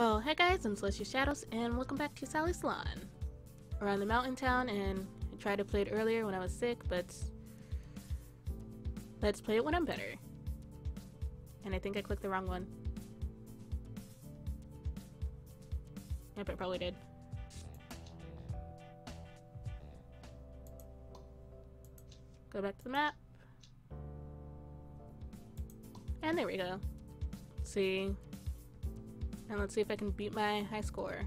Well, hey guys, I'm Celestial Shadows, and welcome back to Sally's Salon. Around the mountain town, and I tried to play it earlier when I was sick, but let's play it when I'm better. And I think I clicked the wrong one. Yep, I probably did. Go back to the map. And there we go. see. And let's see if I can beat my high score.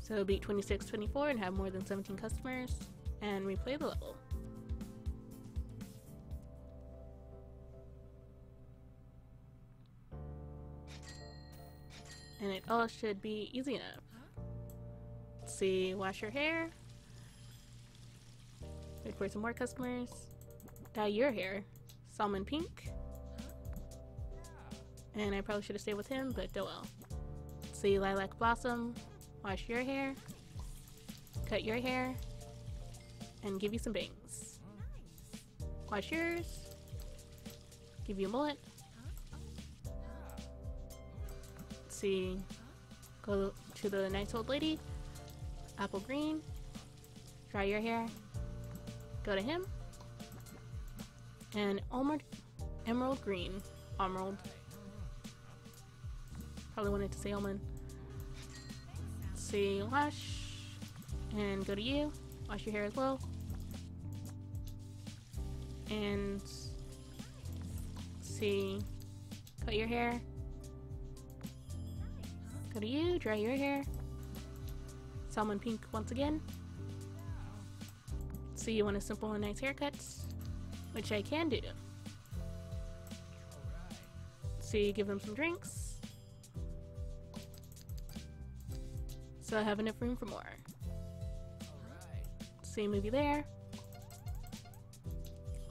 So beat 2624 and have more than 17 customers and replay the level. And it all should be easy enough. Let's see, wash your hair. Wait for some more customers. Dye your hair. Salmon pink. And I probably should have stayed with him, but oh well. See Lilac Blossom, wash your hair, cut your hair, and give you some bangs. Wash yours, give you a mullet. see, go to the nice old lady, apple green, dry your hair, go to him, and emerald, emerald green, emerald. Probably wanted to say almond. See, wash, and go to you, wash your hair as well, and see, cut your hair, Go to you, dry your hair. Salmon pink once again. So you want a simple and nice haircut, which I can do. You give them some drinks. So I have enough room for more. See a movie there.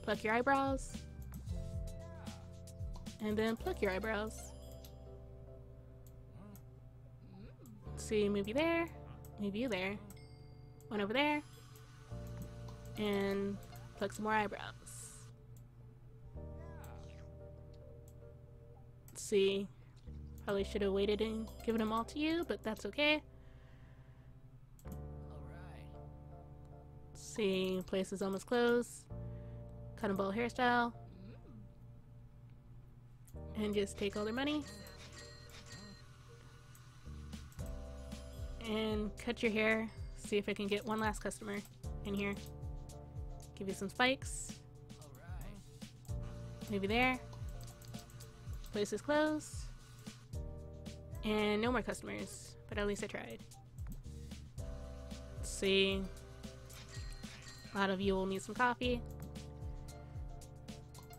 Pluck your eyebrows. And then pluck your eyebrows. see, you there, you there, one over there, and pluck some more eyebrows. See, probably should have waited and given them all to you, but that's okay. Let's see, place is almost closed. Cannonball hairstyle. And just take all their money. and cut your hair. See if I can get one last customer in here. Give you some spikes. Maybe there. Place is closed. And no more customers, but at least I tried. Let's see. A lot of you will need some coffee.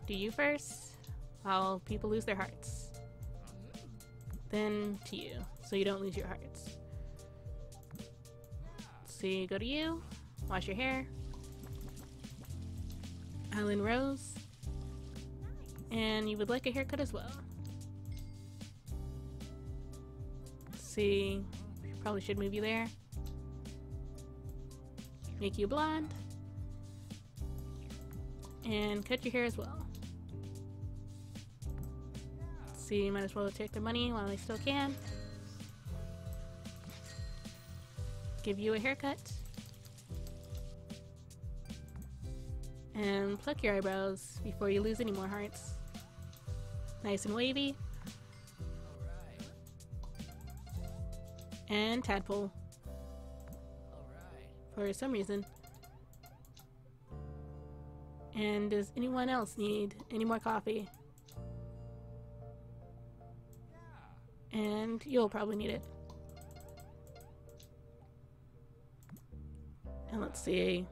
Do you first, while people lose their hearts. Then to you, so you don't lose your hearts see, go to you, wash your hair. Island Rose. And you would like a haircut as well. see, probably should move you there. Make you blonde. And cut your hair as well. see, might as well take the money while I still can. give you a haircut. And pluck your eyebrows before you lose any more hearts. Nice and wavy. And tadpole. For some reason. And does anyone else need any more coffee? And you'll probably need it. And let's see.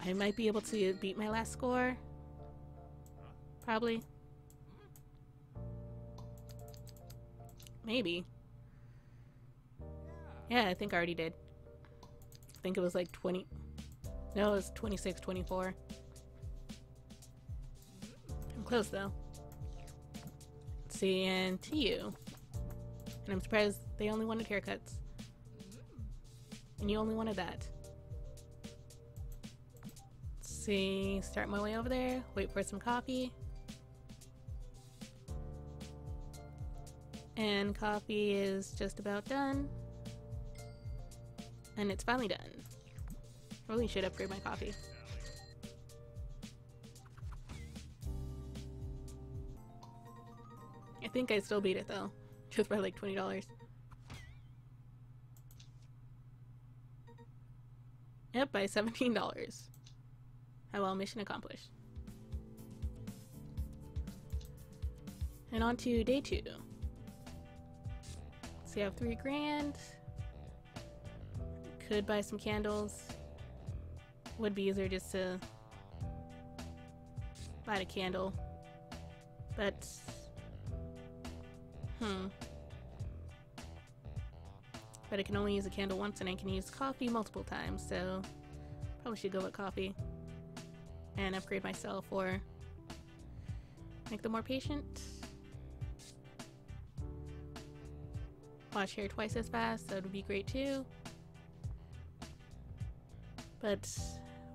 I might be able to beat my last score. Probably. Maybe. Yeah, I think I already did. I think it was like 20. No, it was 26, 24. I'm close though. Let's see, and to you. And I'm surprised they only wanted haircuts. And you only wanted that. Let's see, start my way over there, wait for some coffee. And coffee is just about done. And it's finally done. Really should upgrade my coffee. I think I still beat it though. Just by like $20. Yep, by $17. Oh well, mission accomplished. And on to day two. So you have three grand. Could buy some candles. Would be easier just to light a candle. But, hmm. But I can only use a candle once and I can use coffee multiple times, so probably should go with coffee and upgrade myself or make them more patient. Wash hair twice as fast, that would be great too. But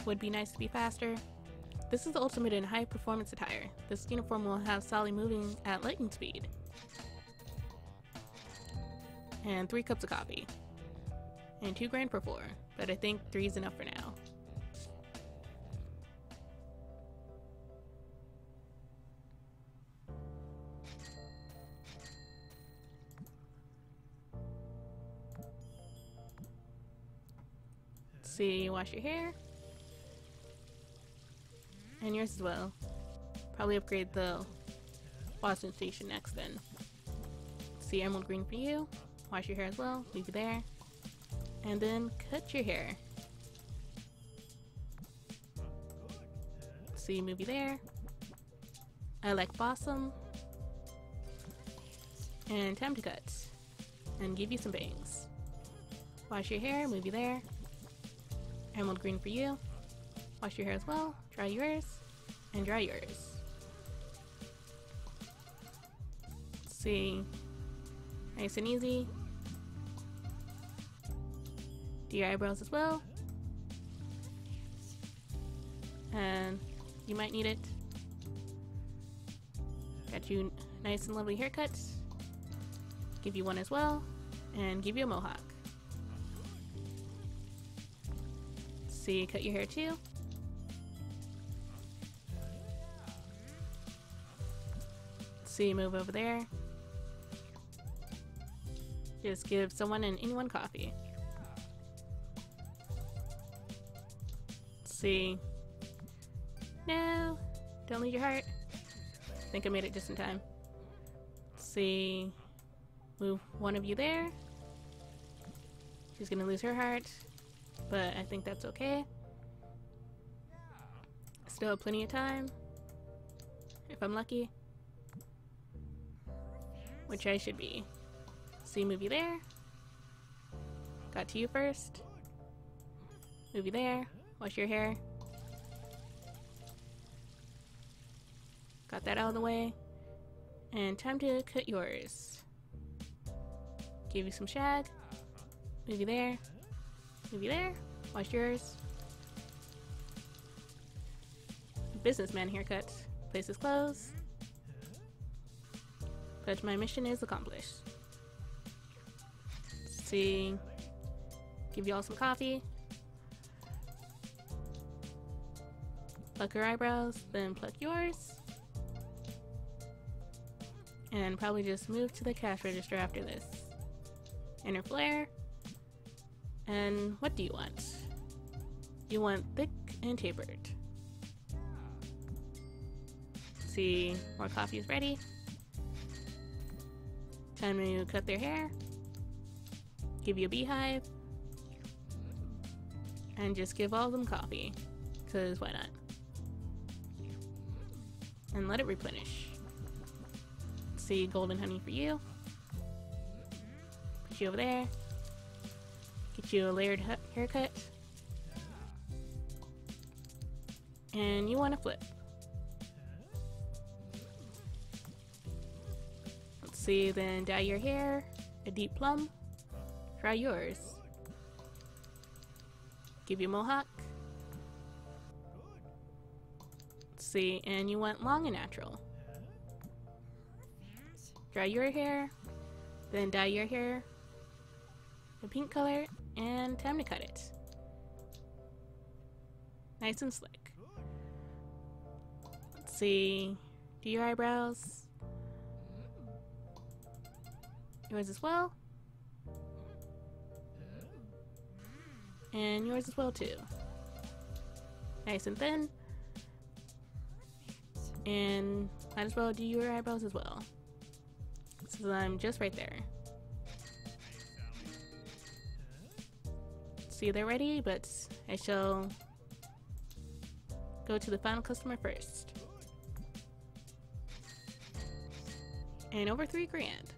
would be nice to be faster. This is the ultimate in high performance attire. This uniform will have Sally moving at lightning speed. And three cups of coffee. And two grand per floor, but I think three is enough for now. see, you wash your hair. And yours as well. Probably upgrade the Boston station next then. See emerald green for you. Wash your hair as well. Leave it there. And then cut your hair. See movie there. Lilac Blossom. And time to cut. And give you some bangs. Wash your hair, movie there. Emerald green for you. Wash your hair as well. Dry yours. And draw yours. Let's see. Nice and easy. Do your eyebrows as well. And you might need it. Got you nice and lovely haircuts. Give you one as well. And give you a mohawk. see, cut your hair too. See, move over there. Just give someone and anyone coffee. see. No, don't lose your heart. I think I made it just in time. see. Move one of you there. She's gonna lose her heart but I think that's okay. Still have plenty of time. If I'm lucky. Which I should be. See movie there. Got to you first. Movie there. Wash your hair. Got that out of the way. And time to cut yours. Give you some shag. Movie there. Movie there. Wash yours. Businessman haircut. Place is closed. But my mission is accomplished. Let's see. Give y'all some coffee. Pluck her eyebrows, then pluck yours. And probably just move to the cash register after this. Inner flare. And what do you want? You want thick and tapered. See, more coffee is ready. Time to cut their hair. Give you a beehive. And just give all of them coffee. Because why not? And let it replenish. See, golden honey for you. Put you over there. Get you a layered haircut. And you want to flip. See, then dye your hair a deep plum. Try yours. Give you mohawk. See, and you want long and natural. Dry your hair. Then dye your hair a pink color and time to cut it. Nice and slick. Let's see. Do your eyebrows. Yours as well. And yours as well too. Nice and thin. And might as well do your eyebrows as well. So I'm um, just right there. See they're ready, but I shall go to the final customer first. And over three grand.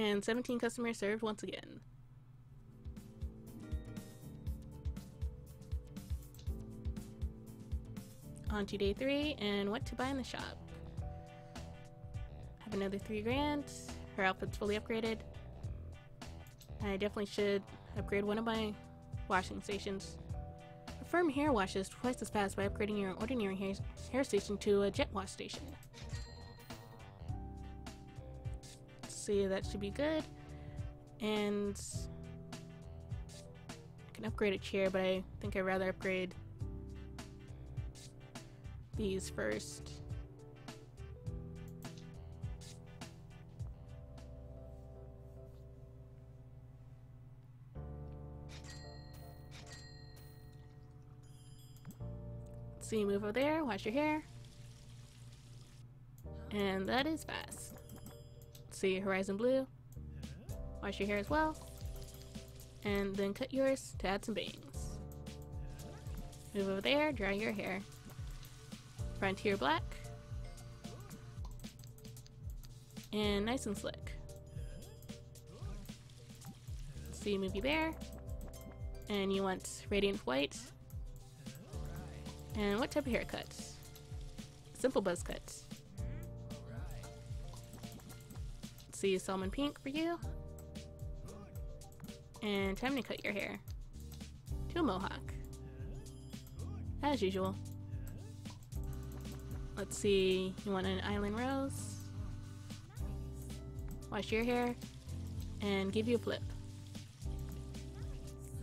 And 17 customers served once again. On to day three and what to buy in the shop. Have another three grand. Her outfit's fully upgraded. I definitely should upgrade one of my washing stations. A firm hair washes twice as fast by upgrading your ordinary hair, hair station to a jet wash station. That should be good. And I can upgrade a chair, but I think I'd rather upgrade these first. So you move over there, wash your hair. And that is fast. See Horizon Blue. Wash your hair as well. And then cut yours to add some bangs. Move over there, dry your hair. Frontier Black. And nice and slick. See movie there. And you want Radiant White. And what type of haircut? Simple buzz cuts. See salmon pink for you. And time to cut your hair. To a mohawk. As usual. Let's see, you want an island rose. Wash your hair. And give you a flip.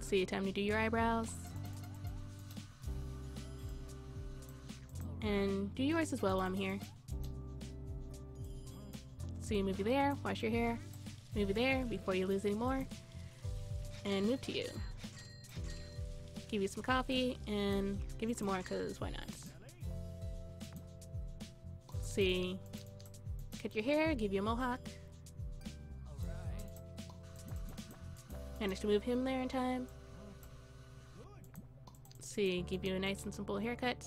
See, time to do your eyebrows. And do yours as well while I'm here. So you move you there, wash your hair, move you there before you lose any more, and move to you. Give you some coffee and give you some more because why not? see, cut your hair, give you a mohawk. Managed to move him there in time. see, give you a nice and simple haircut.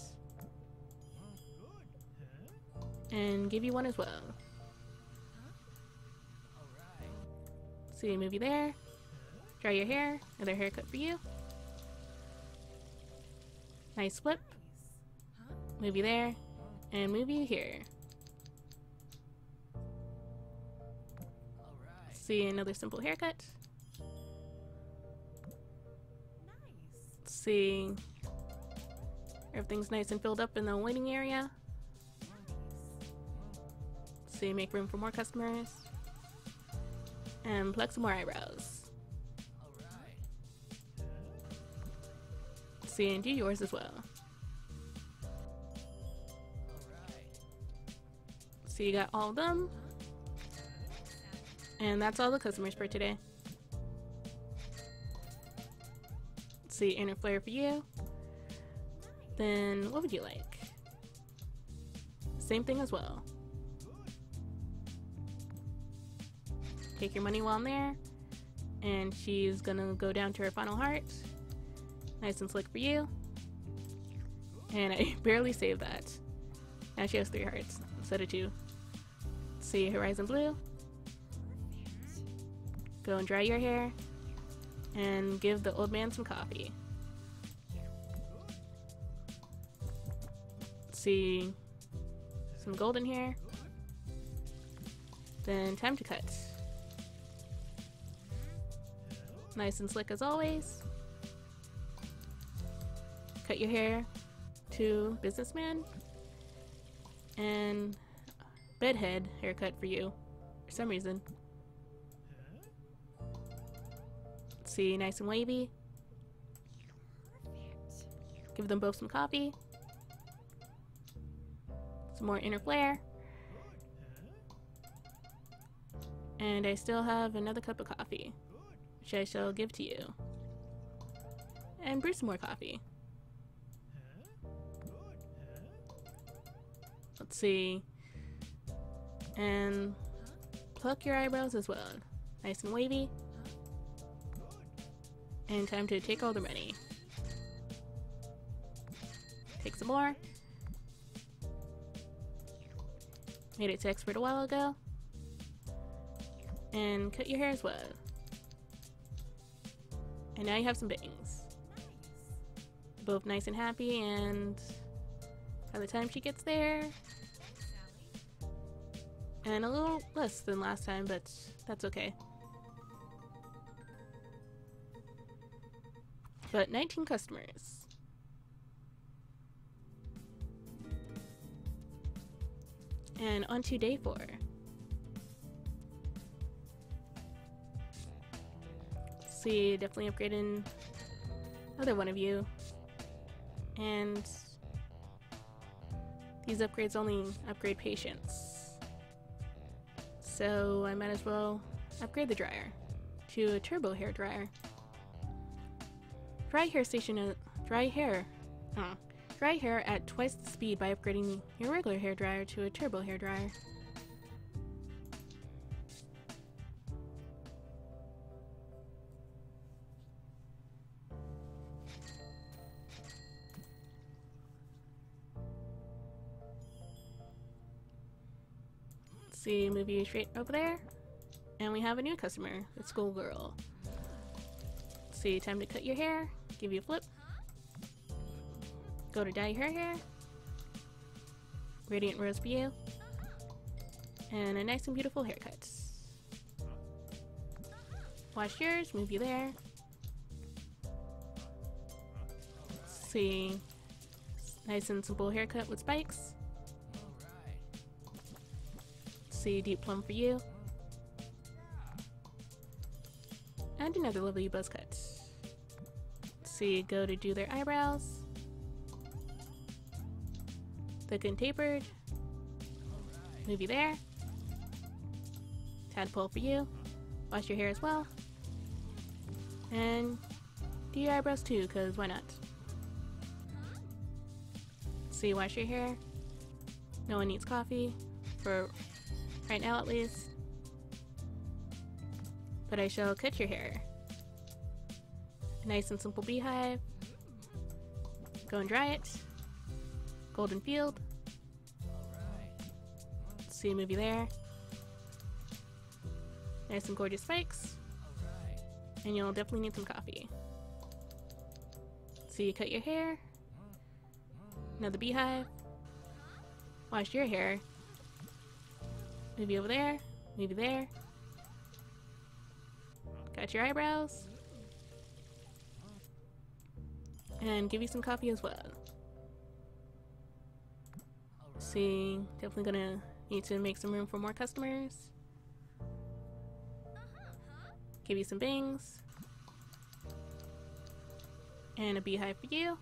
And give you one as well. See a movie there. Dry your hair. Another haircut for you. Nice flip. Movie there. And movie here. See another simple haircut. See everything's nice and filled up in the waiting area. See make room for more customers and pluck some more eyebrows. See, and do yours as well. So you got all of them. And that's all the customers for today. see, inner flare for you. Then what would you like? Same thing as well. Take your money while I'm there. And she's gonna go down to her final heart. Nice and slick for you. And I barely saved that. Now she has three hearts instead of two. See Horizon Blue. Go and dry your hair. And give the old man some coffee. See some golden hair. Then time to cut. Nice and slick as always. Cut your hair to businessman. And bedhead haircut for you, for some reason. see, nice and wavy. Give them both some coffee. Some more inner flare. And I still have another cup of coffee, which I shall give to you. And brew some more coffee. Let's see. And pluck your eyebrows as well. Nice and wavy. And time to take all the money. Take some more. Made it to expert a while ago. And cut your hair as well. And now you have some bangs. Both nice and happy and by the time she gets there and a little less than last time, but that's okay. But 19 customers. And on to day four. See, definitely upgrading another one of you. And these upgrades only upgrade patience. So I might as well upgrade the dryer to a turbo hair dryer. Dry hair station uh, dry hair. Uh, dry hair at twice the speed by upgrading your regular hair dryer to a turbo hair dryer. See, move you straight over there. And we have a new customer, the schoolgirl. See, time to cut your hair, give you a flip. Go to dye your hair. Radiant rose you. And a nice and beautiful haircut. Wash yours, move you there. See, nice and simple haircut with spikes. See Deep Plum for you. And another lovely buzz cut. see, go to do their eyebrows. Thick and tapered. Movie there. Tadpole for you. Wash your hair as well. And do your eyebrows too, because why not? See, wash your hair. No one needs coffee for Right now, at least. But I shall cut your hair. Nice and simple beehive. Go and dry it. Golden Field. See a movie there. Nice and gorgeous spikes. And you'll definitely need some coffee. So you cut your hair. Another beehive. Wash your hair. Maybe over there. Maybe there. Got your eyebrows. And give you some coffee as well. See, definitely gonna need to make some room for more customers. Give you some bangs. And a beehive for you.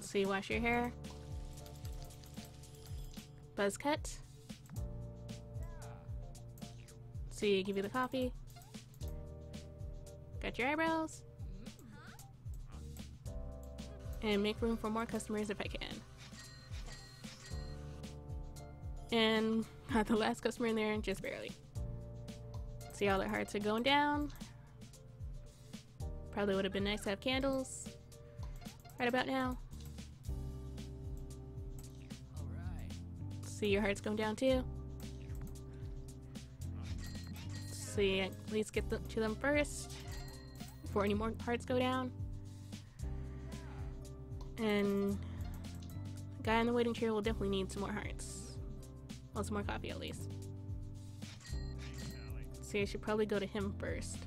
See, wash your hair buzz cut. See, give you the coffee. Got your eyebrows. And make room for more customers if I can. And got the last customer in there, just barely. See all the hearts are going down. Probably would have been nice to have candles right about now. See your heart's going down too. See, at least get them to them first before any more hearts go down. And the guy in the waiting chair will definitely need some more hearts. Well, some more coffee at least. See, I should probably go to him first.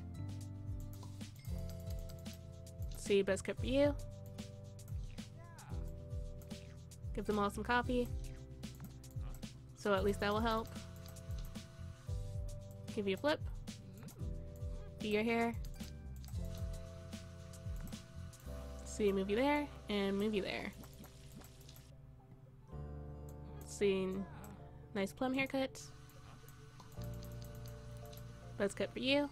See, best cut for you. Give them all some coffee. So at least that will help. Give you a flip. Do your hair. See, move you there, and move you there. See, nice plum haircut. Buzz cut for you.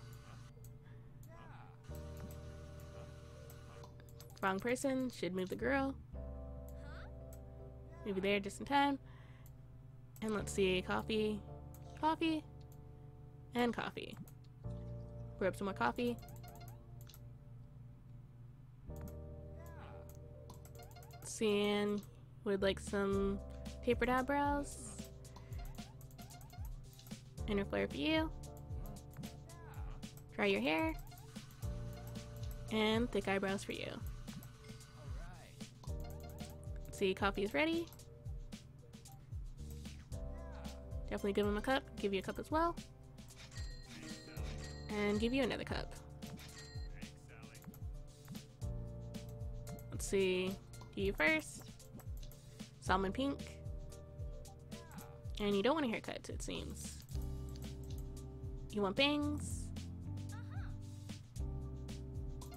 Wrong person, should move the girl. Move you there just in time. And let's see, coffee, coffee, and coffee. Grab some more coffee. Seeing would like some tapered eyebrows. Inner flare for you. Dry your hair. And thick eyebrows for you. See, coffee is ready. Definitely give him a cup. Give you a cup as well. And give you another cup. Let's see. You first. Salmon pink. And you don't want a haircut, it seems. You want bangs.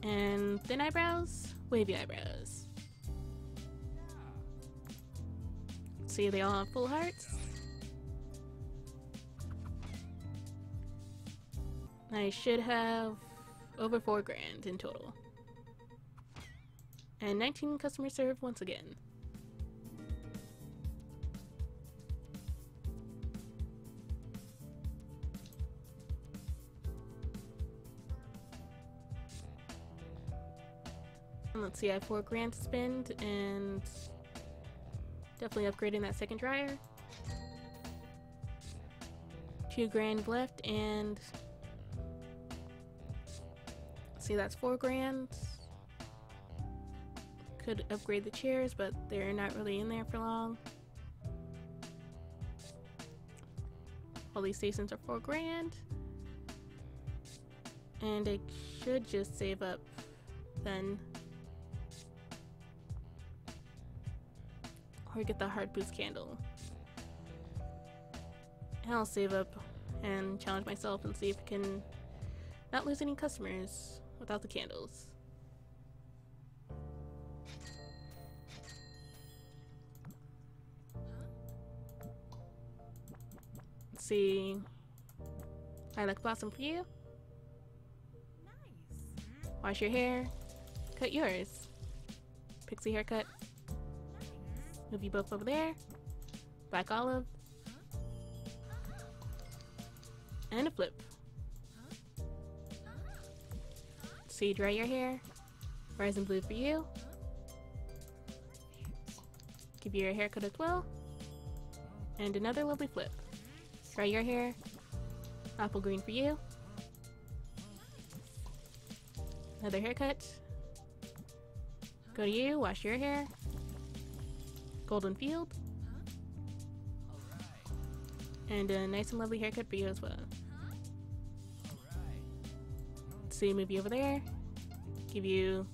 And thin eyebrows, wavy eyebrows. See, they all have full hearts. I should have over four grand in total. And 19 customer serve once again. let's see, I have four grand to spend and definitely upgrading that second dryer. Two grand left and see that's four grand. Could upgrade the chairs, but they're not really in there for long. All these stations are four grand. And I should just save up then or get the heart boost candle. And I'll save up and challenge myself and see if I can not lose any customers without the candles. Let's see. Lilac Blossom for you. Nice. Wash your hair. Cut yours. Pixie haircut. Move you both over there. Black olive. And a flip. See, dry your hair. Rising blue for you. Give you your haircut as well. And another lovely flip. Dry your hair. Apple green for you. Another haircut. Go to you, wash your hair. Golden Field. And a nice and lovely haircut for you as well. See a movie over there. Give you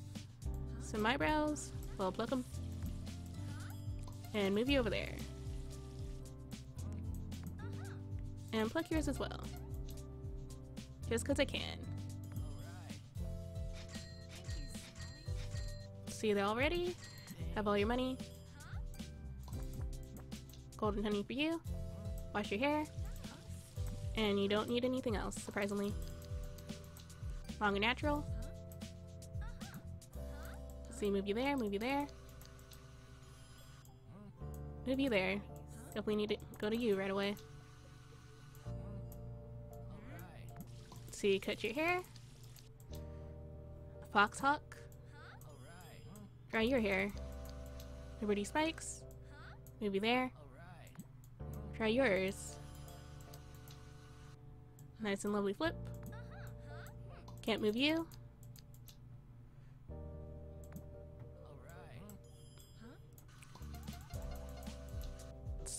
some eyebrows. Well, pluck them. And move you over there. And pluck yours as well. Just because I can. See they all ready? Have all your money. Golden honey for you. Wash your hair. And you don't need anything else, surprisingly. Long and natural. See, move you there, move you there. Move you there. Definitely need to go to you right away. See, cut your hair. Fox hawk. Dry your hair. Liberty spikes. Move you there. Try yours. Nice and lovely flip. Can't move you.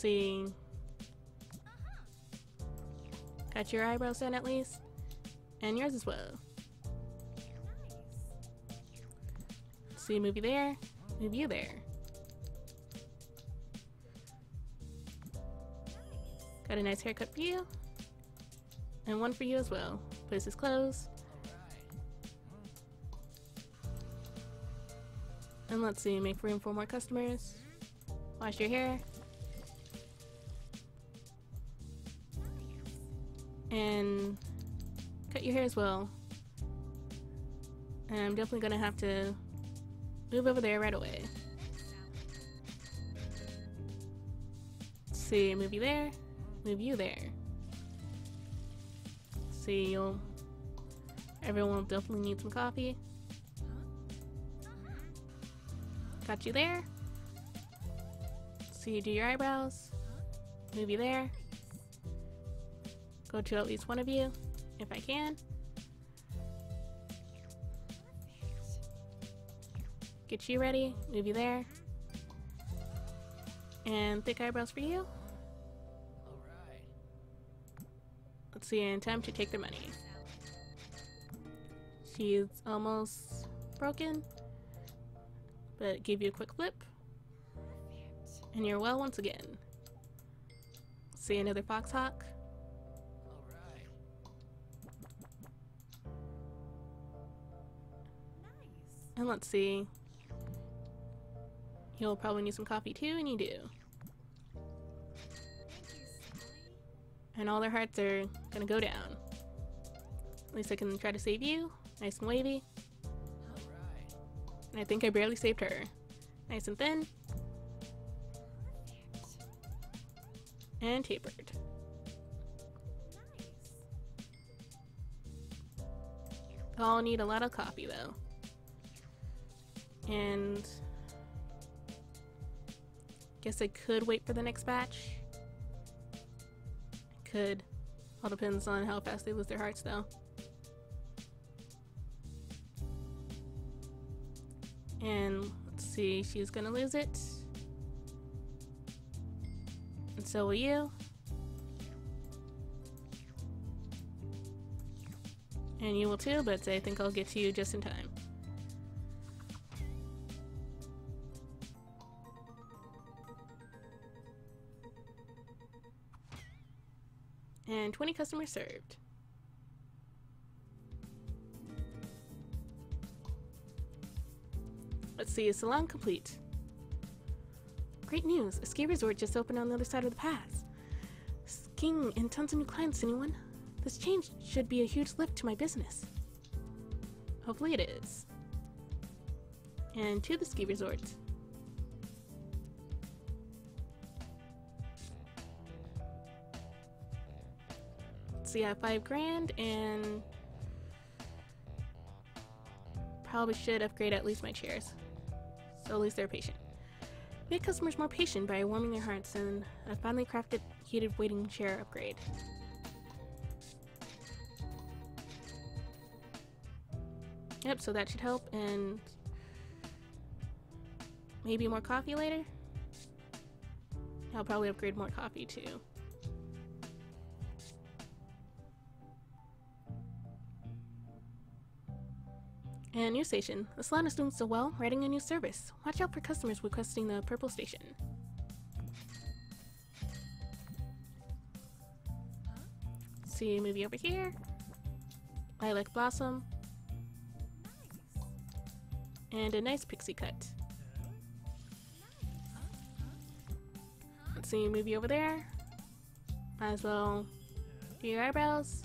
See. Got your eyebrows done at least. And yours as well. See a movie there, move you there. Got a nice haircut for you. And one for you as well. Place is closed. And let's see, make room for more customers. Wash your hair. And cut your hair as well. And I'm definitely gonna have to move over there right away. see, move you there, move you there. See, you'll. Everyone definitely need some coffee. Got you there. See, do your eyebrows. Move you there. Go to at least one of you, if I can. Get you ready, move you there. And thick eyebrows for you. Let's see, and time to take their money. She's almost broken, but give you a quick flip. And you're well once again. See another foxhawk. And let's see. You'll probably need some coffee too, and you do. And all their hearts are gonna go down. At least I can try to save you. Nice and wavy. And I think I barely saved her. Nice and thin. And tapered. I'll need a lot of coffee though. And Guess I could wait for the next batch. Could. All depends on how fast they lose their hearts, though. And let's see, she's gonna lose it. And so will you. And you will too, but I think I'll get to you just in time. 20 customers served. Let's see, a salon complete. Great news! A ski resort just opened on the other side of the pass. Skiing and tons of new clients, anyone? This change should be a huge lift to my business. Hopefully it is. And to the ski resort. So yeah, five grand and probably should upgrade at least my chairs. So at least they're patient. Make customers more patient by warming their hearts and a finely crafted heated waiting chair upgrade. Yep, so that should help and maybe more coffee later. I'll probably upgrade more coffee too. And new station. The salon is doing so well, writing a new service. Watch out for customers requesting the purple station. See a movie over here. Lilac Blossom. And a nice pixie cut. See a movie over there. Might as well do your eyebrows.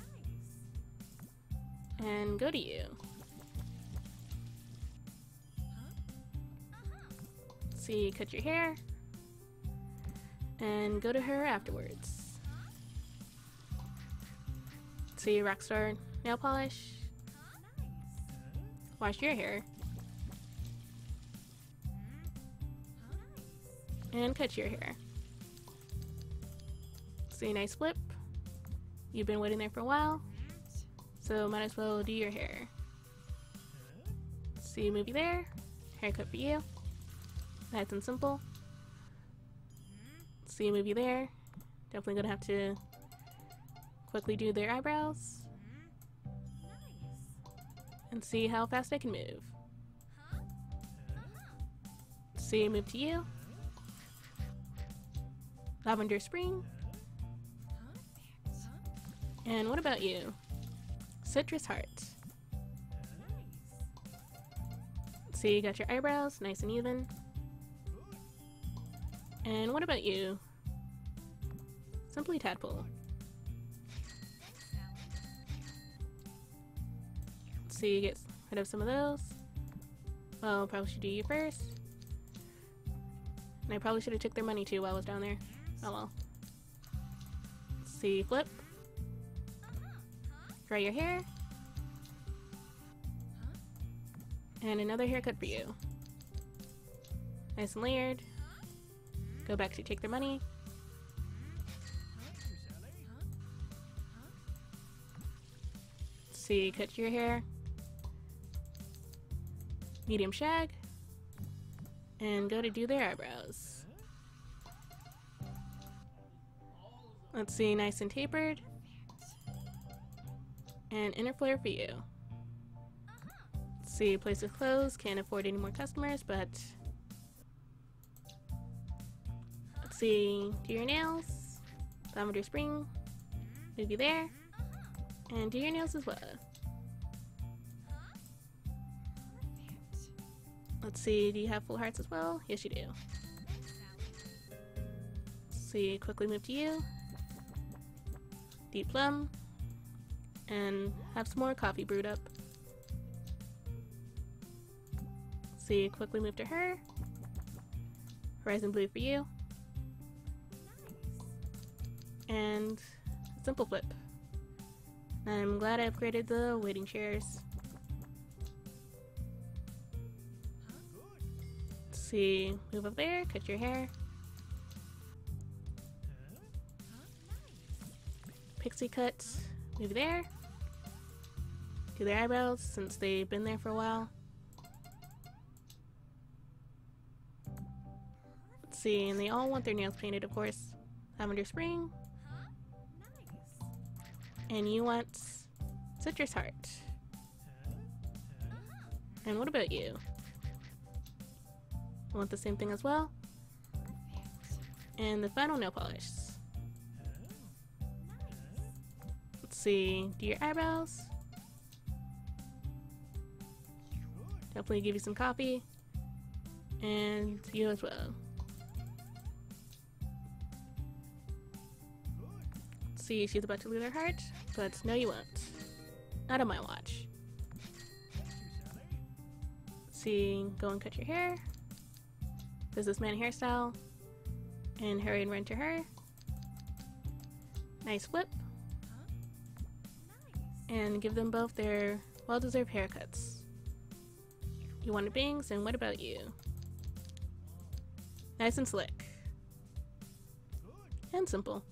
And go to you. See, cut your hair, and go to her afterwards. See, Rockstar nail polish, wash your hair, and cut your hair. See, nice flip. You've been waiting there for a while, so might as well do your hair. See, movie there, haircut for you. Nice and simple. See a movie there. Definitely gonna have to quickly do their eyebrows. And see how fast I can move. See, move to you. Lavender Spring. And what about you? Citrus Heart. See, you got your eyebrows nice and even. And what about you? Simply Tadpole. See, you get rid of some of those. Well, probably should do you first. And I probably should have took their money too while I was down there. Oh well. See, flip. Dry your hair. And another haircut for you. Nice and layered. Go back to take their money. See, cut your hair. Medium shag. And go to do their eyebrows. Let's see, nice and tapered. And inner flare for you. Let's see, place is closed, can't afford any more customers, but see, do your nails, lavender spring, maybe there, and do your nails as well. Let's see, do you have full hearts as well? Yes, you do. Let's see, quickly move to you. Deep plum. And have some more coffee brewed up. See, quickly move to her. Horizon blue for you. And simple flip. I'm glad I upgraded the waiting chairs. see, move up there, cut your hair. Pixie cuts, move there. Do their eyebrows since they've been there for a while. Let's see, and they all want their nails painted, of course. Lavender Spring. And you want Citrus Heart. And what about you? I want the same thing as well. And the final nail polish. Let's see, do your eyebrows. Definitely give you some coffee. And you as well. See, she's about to lose her heart, but no you won't. Not on my watch. see, go and cut your hair businessman hairstyle, and hurry and run to her. Nice flip. And give them both their well-deserved haircuts. You wanted bangs, and what about you? Nice and slick. And simple.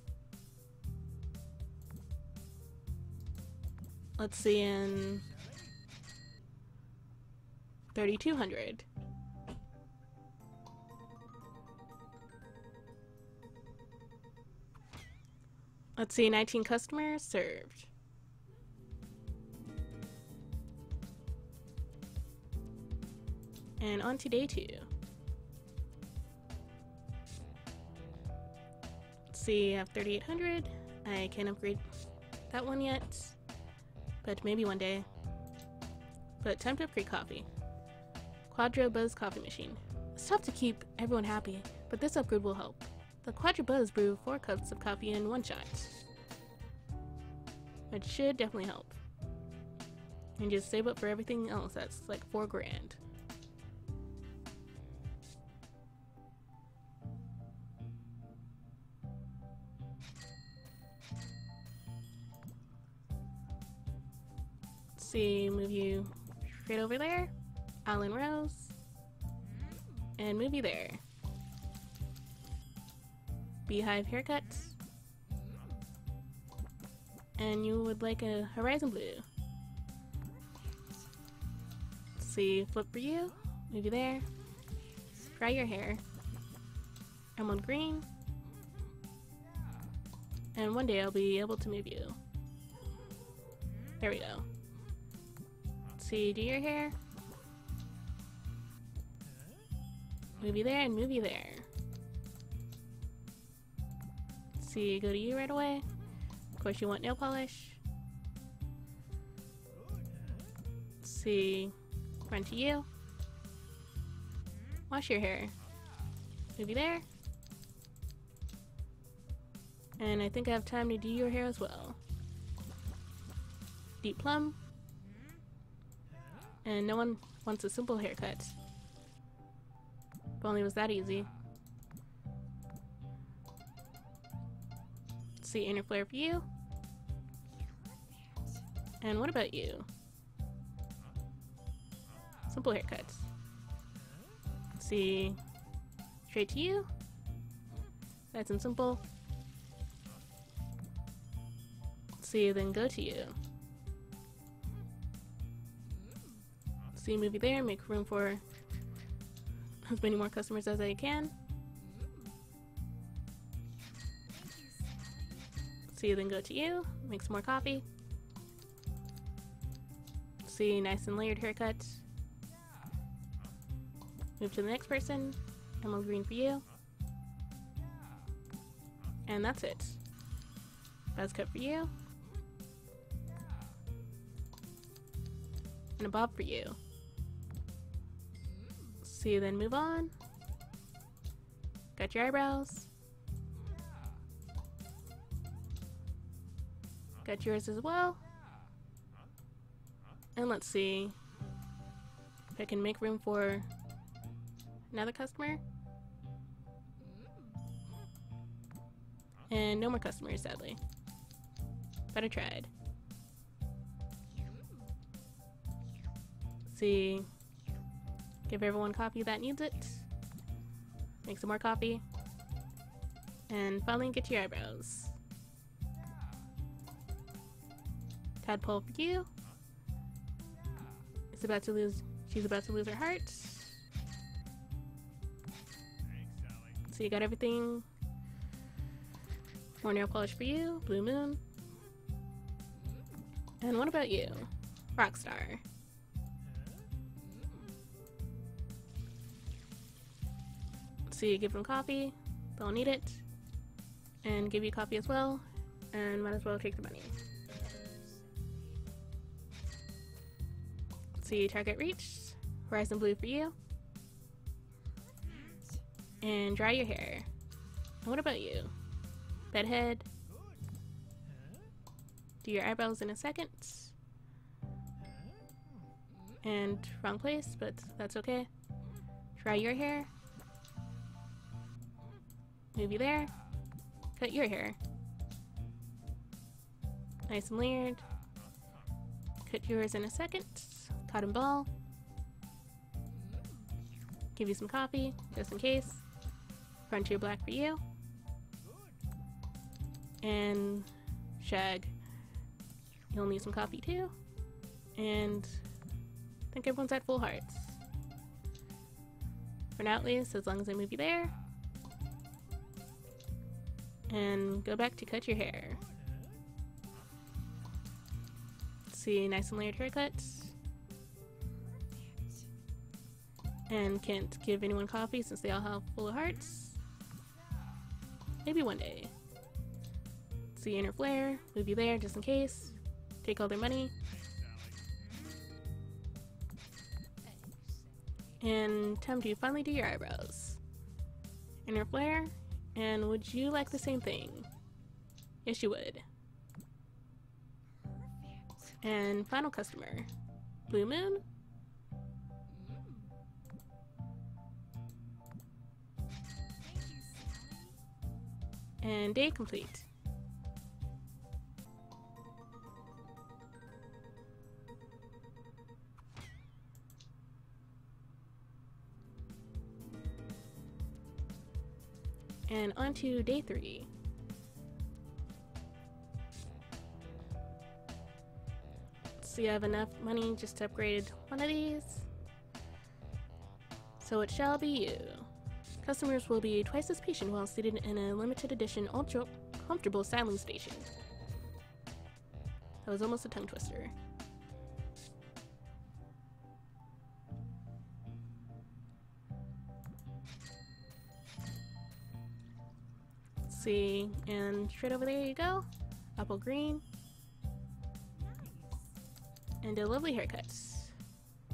Let's see in 3200. Let's see, 19 customers served. And on to day two. Let's see, I have 3800. I can't upgrade that one yet, but maybe one day. But time to upgrade coffee. Quadro Buzz coffee machine. It's tough to keep everyone happy, but this upgrade will help. The Quadro Buzz brew 4 cups of coffee in one shot. Which should definitely help. And just save up for everything else that's like 4 grand. See, move you right over there. Alan Rose. And move you there beehive haircuts. And you would like a horizon blue. Let's see, flip for you, Move you there. Dry your hair. Emerald green. And one day I'll be able to move you. There we go. See, do your hair. Movie there and movie there. see, go to you right away. Of course, you want nail polish. see, run to you. Wash your hair. Movie there. And I think I have time to do your hair as well. Deep plum. And no one wants a simple haircut. If only it was that easy. Let's see, inner flare for you. And what about you? Simple haircuts. Let's see, straight to you. Nice and simple. Let's see, then go to you. See a movie there, make room for as many more customers as I can. See, then go to you, make some more coffee. See, nice and layered haircut. Move to the next person, emerald green for you. And that's it. Buzz cut for you. And a bob for you see, then move on. Got your eyebrows. Got yours as well. And let's see if I can make room for another customer. And no more customers, sadly. But I tried. Let's see, Give everyone coffee that needs it. Make some more coffee. And finally get your eyebrows. Tadpole for you. It's about to lose she's about to lose her heart. So you got everything. More nail polish for you, Blue Moon. And what about you? Rockstar. So you give them coffee, they'll need it, and give you coffee as well, and might as well take the money. See target reached, horizon blue for you, and dry your hair. And what about you? Bedhead. Do your eyebrows in a second. And wrong place, but that's okay. Dry your hair. Maybe there. Cut your hair. Nice and layered. Cut yours in a second. Cotton ball. Give you some coffee, just in case. Frontier black for you. And shag. You'll need some coffee too. And I think everyone's at full hearts. For now at least, as long as I move you there and go back to cut your hair. See, nice and layered haircuts. And can't give anyone coffee since they all have full of hearts. Maybe one day. See inner flare, move you there just in case. Take all their money. And time to you finally do your eyebrows. Inner flare, and would you like the same thing? Yes, you would. And final customer, Blue Moon. And day complete. And on to day three. See, I have enough money just to upgrade one of these. So it shall be you. Customers will be twice as patient while seated in a limited edition ultra comfortable styling station. That was almost a tongue twister. See, and straight over there you go. Apple green. And a lovely haircut.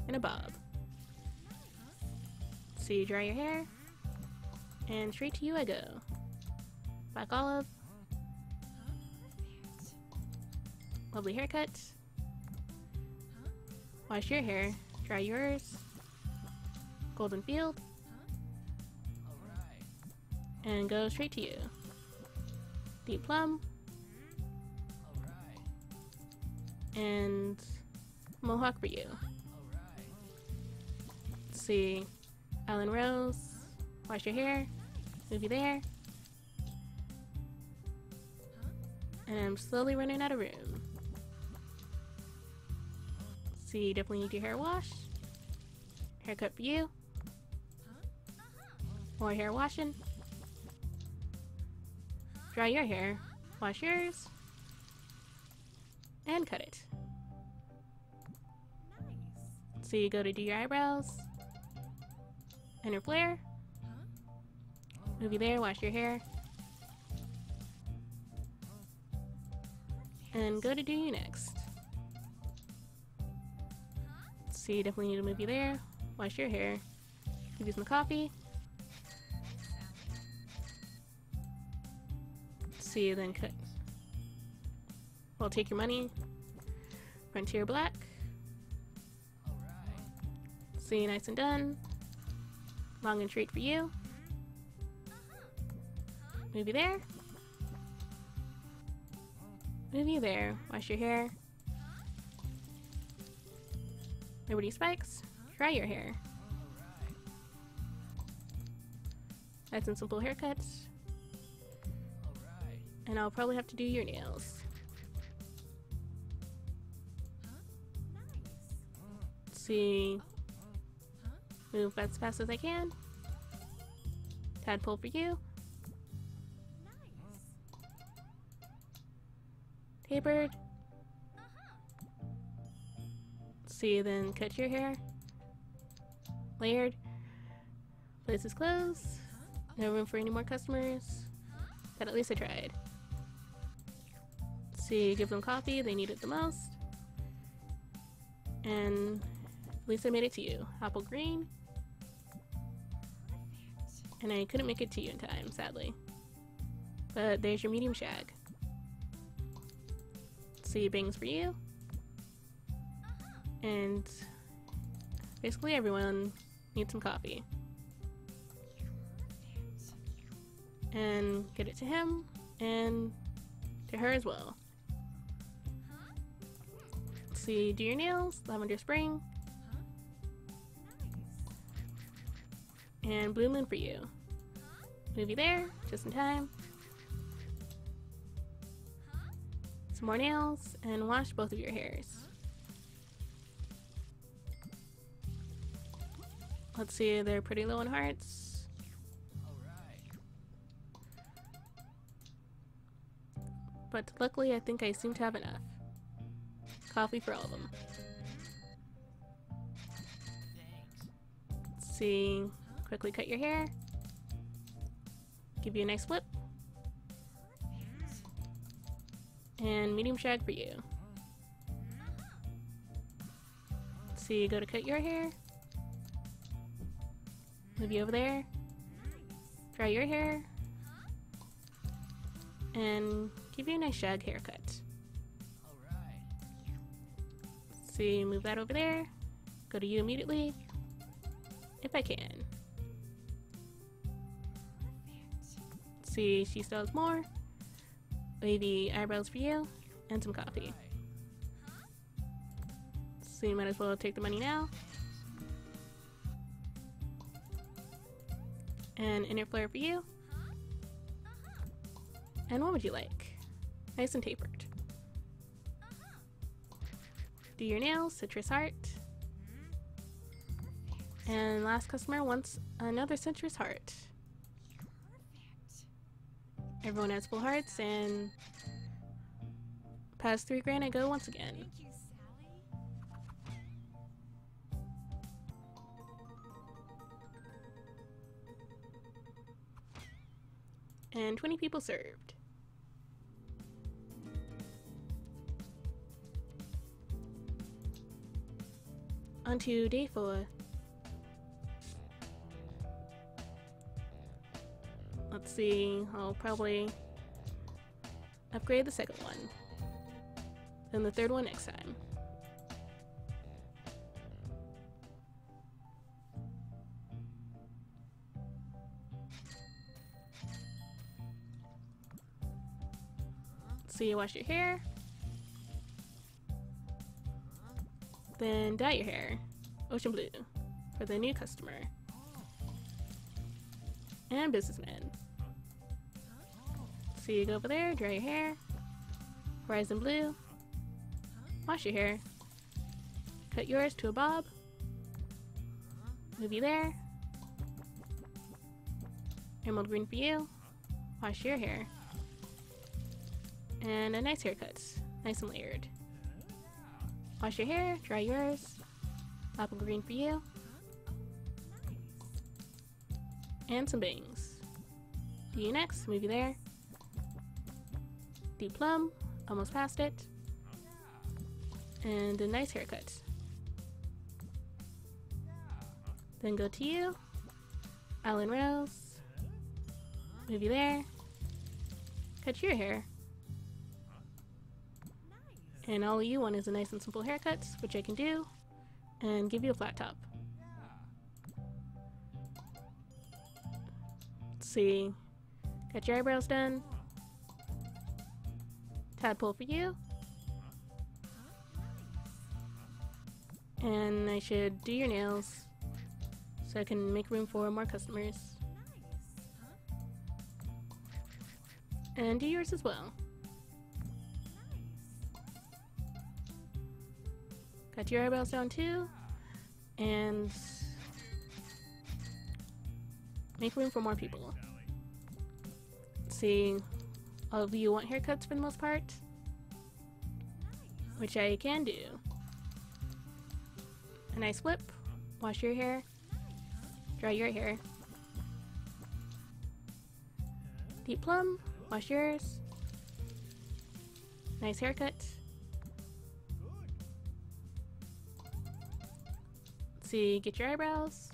And a bob. So you dry your hair. And straight to you I go. Black olive. Lovely haircut. Wash your hair. Dry yours. Golden field. And go straight to you. Deep plum. And mohawk for you. Let's see. Ellen Rose. Wash your hair. Move you there. And I'm slowly running out of room. See, you definitely need your hair washed. Haircut for you. More hair washing. Dry your hair. Wash yours. And cut it. So you go to do your eyebrows. And your flare. Move you there, wash your hair. And go to do you next. So you definitely need to move you there, wash your hair, give you some coffee. See you then cut. Well, take your money. Frontier Black. See you nice and done. Long and treat for you. Movie there. Movie there. Wash your hair. Liberty spikes. Dry your hair. Nice and simple haircuts. And I'll probably have to do your nails. See. Move as fast as I can. Tadpole for you. Tapered. Uh-huh. See, then cut your hair. Layered. Place is closed. Uh-huh. No room for any more customers. Uh-huh. But at least I tried. See, give them coffee, they need it the most. And at least I made it to you. Apple green. And I couldn't make it to you in time, sadly. But there's your medium shag. See bangs for you. And basically everyone needs some coffee. And get it to him and to her as well. See, do your nails, lavender spring. And blue moon for you. Movie there, just in time. Some more nails, and wash both of your hairs. Let's see, they're pretty low on hearts. But luckily, I think I seem to have enough. Coffee for all of them. Let's see, quickly cut your hair. Give you a nice whip. And medium shag for you. See, you go to cut your hair. Move you over there. Dry your hair. And give you a nice shag haircut. See, move that over there. Go to you immediately. If I can. See, she still has more. Wavy eyebrows for you. And some coffee. So you might as well take the money now. And inner flare for you. And what would you like? Nice and tapered. Do your nails, citrus heart. And last customer wants another citrus heart. Everyone has full hearts and past three grand I go once again. And 20 people served. On to day four. Let's see, I'll probably upgrade the second one. Then the third one next time. So you wash your hair. Then dye your hair. Ocean blue. For the new customer. And businessman. So you go over there, dry your hair. Horizon blue. Wash your hair. Cut yours to a bob. Move you there. Emerald green for you. Wash your hair. And a nice haircut. Nice and layered. Wash your hair, dry yours. Apple green for you. And some bangs. Do you next, move you there. Deep plum, almost past it. And a nice haircut. Then go to you. Allen Rose. Move you there. Cut your hair. And all you want is a nice and simple haircut, which I can do, and give you a flat top. Let's see. Got your eyebrows done. Tadpole for you. And I should do your nails so I can make room for more customers. And do yours as well. Got your eyebrows down too. And make room for more people. see, all of you want haircuts for the most part, which I can do. A nice flip, wash your hair, dry your hair. Deep plum, wash yours. Nice haircut. See, get your eyebrows.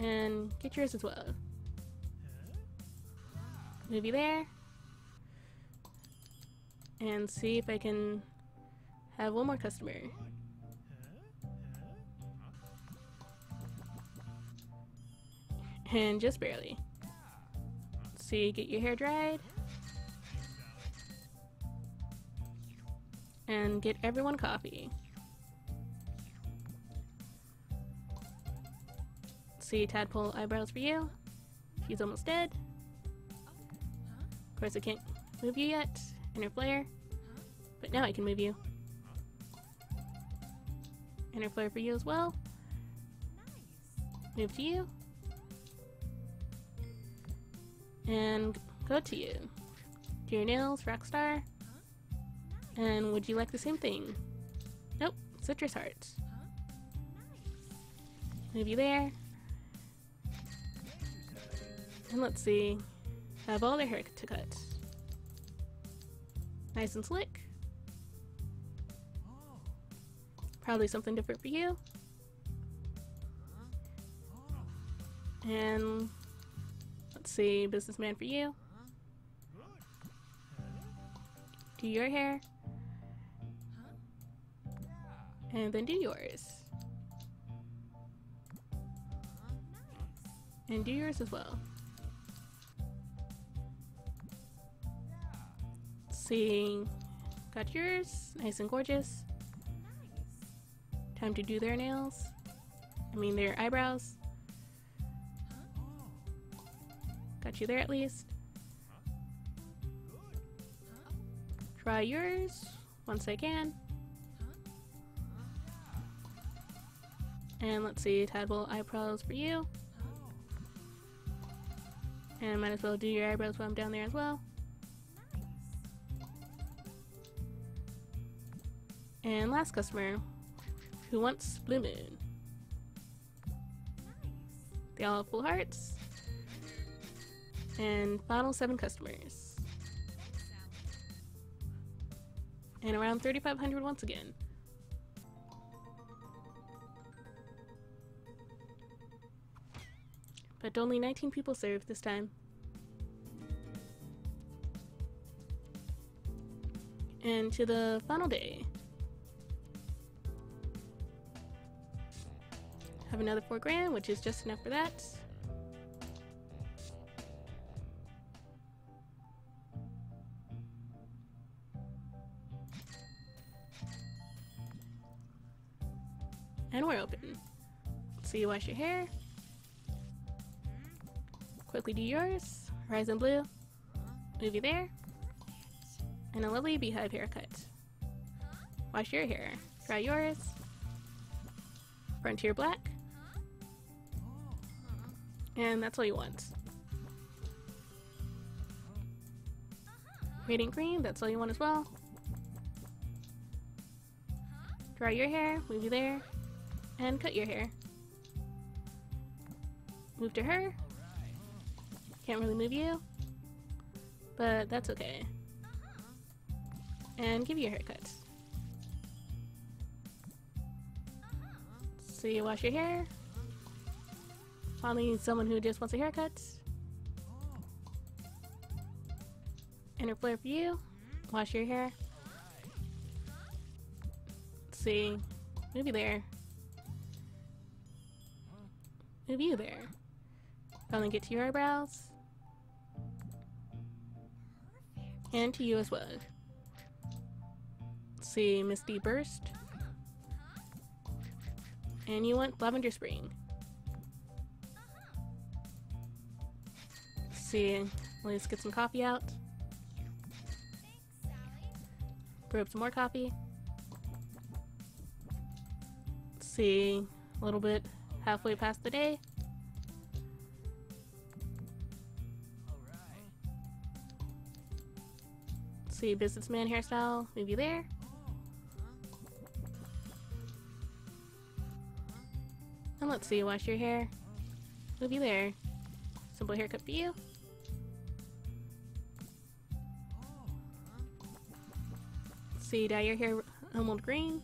And get yours as well. Movie there. And see if I can have one more customer. And just barely. See, get your hair dried. And get everyone coffee. See Tadpole eyebrows for you. He's almost dead. Of course I can't move you yet, inner flare. But now I can move you. Inner flare for you as well. Move to you. And go to you. Do your nails, Rockstar. And would you like the same thing? Nope, citrus hearts. Move you there. And let's see. Have all their hair to cut. Nice and slick. Probably something different for you. And let's see, businessman for you. Do your hair. And then do yours. And do yours as well. See. Got yours. Nice and gorgeous. Time to do their nails. I mean, their eyebrows. Got you there at least. Try yours once I can. And let's see, Tadpole eyebrows for you. And I might as well do your eyebrows while I'm down there as well. And last customer, who wants Blue Moon. They all have full hearts. And final seven customers. And around 3,500 once again. But only 19 people served this time. And to the final day. Have another four grand, which is just enough for that. And we're open. So you wash your hair. Quickly do yours. Horizon blue. Move you there. And a lovely beehive haircut. Wash your hair. Dry yours. Frontier black. And that's all you want. Radiant green, that's all you want as well. Dry your hair, move you there, and cut your hair. Move to her. Can't really move you, but that's okay. And give you a haircut. So you wash your hair. Finally, someone who just wants a haircut. A flare for you. Wash your hair. Let's see. Maybe there. Move you there. Finally get to your eyebrows. And to you as well. Let's see, Misty Burst. And you want Lavender Spring. See, let's get some coffee out. Brew up some more coffee. Let's see, a little bit halfway past the day. Let's see, businessman hairstyle, maybe there. And let's see, wash your hair. Maybe there. Simple haircut for you. See, dye your hair emerald green.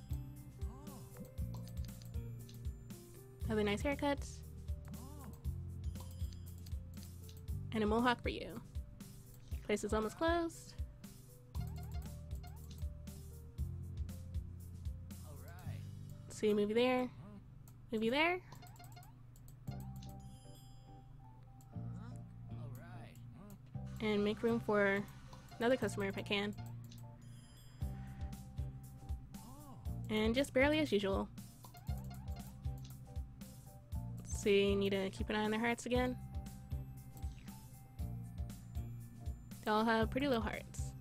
Other nice haircuts. And a mohawk for you. Place is almost closed. See a movie there. Movie there. And make room for another customer if I can. And just barely as usual. see, need to keep an eye on their hearts again. They all have pretty low hearts.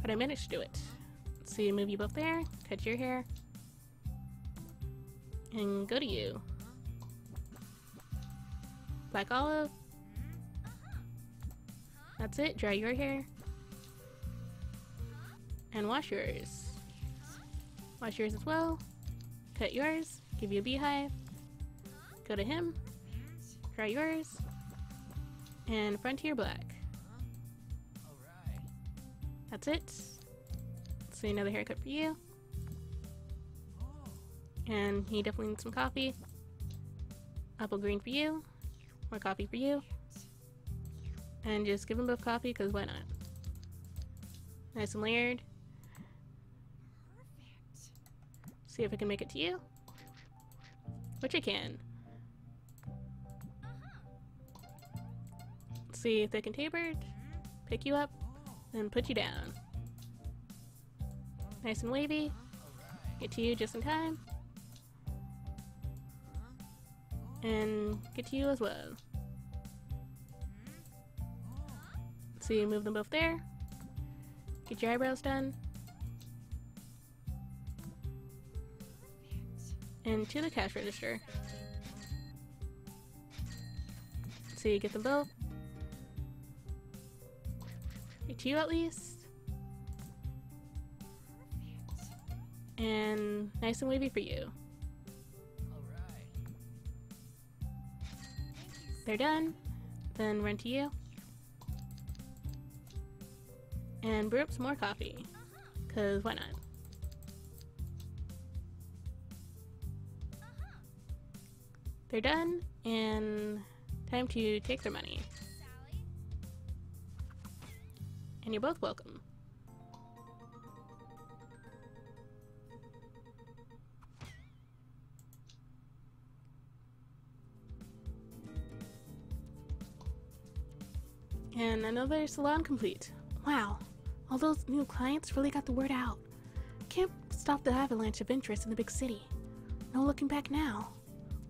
But I managed to do it. See, move you both there, cut your hair, and go to you. Black olive. That's it, dry your hair. And wash yours. Wash yours as well. Cut yours, give you a beehive. Go to him. Dry yours. And Frontier Black. That's it. See another haircut for you. And he definitely needs some coffee. Apple green for you. More coffee for you. And just give them both coffee because why not? Nice and layered. See if I can make it to you. Which I can. See thick can tapered. Pick you up. Then put you down. Nice and wavy. Get to you just in time. And get to you as well. See, move them both there. Get your eyebrows done. And to the cash register. So you get them both. Get you at least. And nice and wavy for you. they're done, then run to you. And brew up some more coffee. Because why not? They're done, and time to take their money. And you're both welcome. And another salon complete. Wow, all those new clients really got the word out. Can't stop the avalanche of interest in the big city. No looking back now.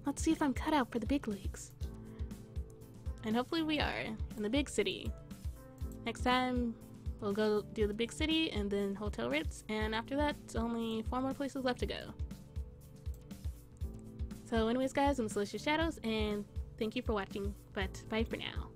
Let's see if I'm cut out for the big leagues. And hopefully we are in the big city. Next time we'll go do the big city and then Hotel Ritz, and after that, only four more places left to go. So anyways guys, I'm Celestial Shadows, and thank you for watching, but bye for now.